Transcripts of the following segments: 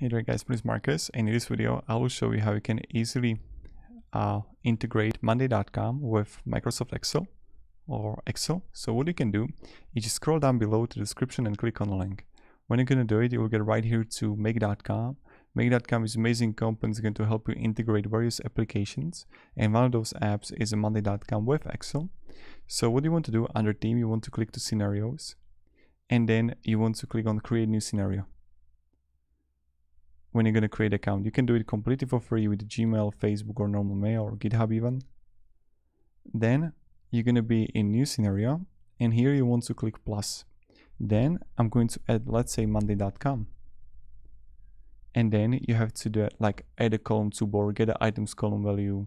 Hey there guys, my name is Marcus and in this video I will show you how you can easily uh, integrate Monday.com with Microsoft Excel or Excel. So what you can do, is just scroll down below to the description and click on the link. When you're going to do it, you will get right here to Make.com. Make.com is amazing company. It's going to help you integrate various applications and one of those apps is Monday.com with Excel. So what you want to do under Team, you want to click to Scenarios and then you want to click on Create New Scenario when you're going to create account. You can do it completely for free with Gmail, Facebook, or normal mail, or GitHub even. Then you're going to be in new scenario, and here you want to click plus. Then I'm going to add, let's say, monday.com. And then you have to do like add a column to board, get an items column value,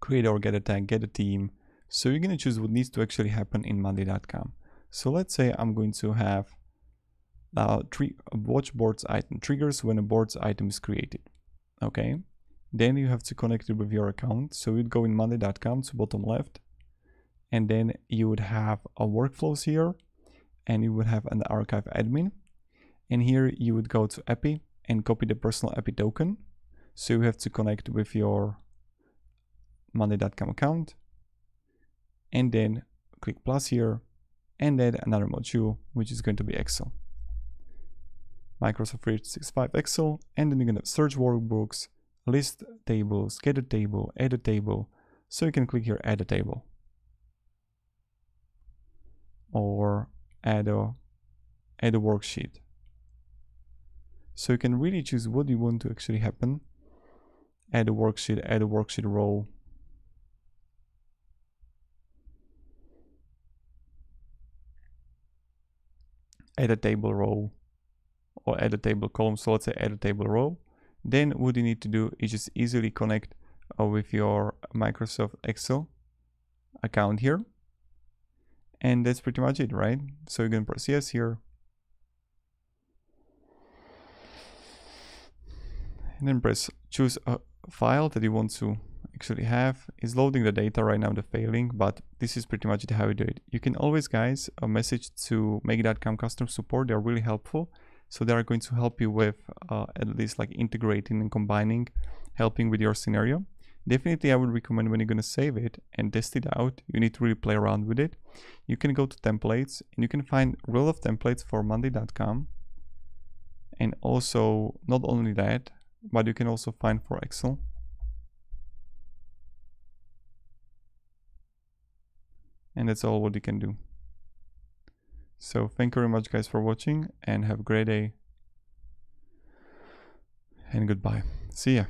create or get a tag, get a team. So you're going to choose what needs to actually happen in monday.com. So let's say I'm going to have uh, watch boards item triggers when a boards item is created. Okay, then you have to connect it with your account. So you'd go in monday.com to bottom left, and then you would have a workflows here, and you would have an archive admin, and here you would go to API and copy the personal API token. So you have to connect with your monday.com account, and then click plus here, and then another module, which is going to be Excel. Microsoft 365 Excel, and then you're gonna search workbooks, list table, a table, edit table. So you can click here, add a table. Or add a, add a worksheet. So you can really choose what you want to actually happen. Add a worksheet, add a worksheet row. Add a table row or add a table column. So let's say add a table row. Then what you need to do is just easily connect uh, with your Microsoft Excel account here. And that's pretty much it, right? So going to press yes here. And then press choose a file that you want to actually have. Is loading the data right now, the failing, but this is pretty much how you do it. You can always, guys, a message to make.com customer support. They're really helpful. So they are going to help you with uh, at least like integrating and combining, helping with your scenario. Definitely, I would recommend when you're going to save it and test it out, you need to really play around with it. You can go to templates and you can find rule of templates for monday.com. And also, not only that, but you can also find for Excel. And that's all what you can do. So thank you very much guys for watching and have a great day and goodbye. See ya.